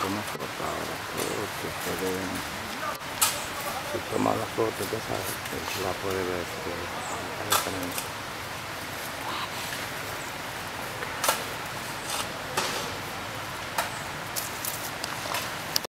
toma foto ahora. Porque pueden si toma la foto ya sabes pues la puede ver pues.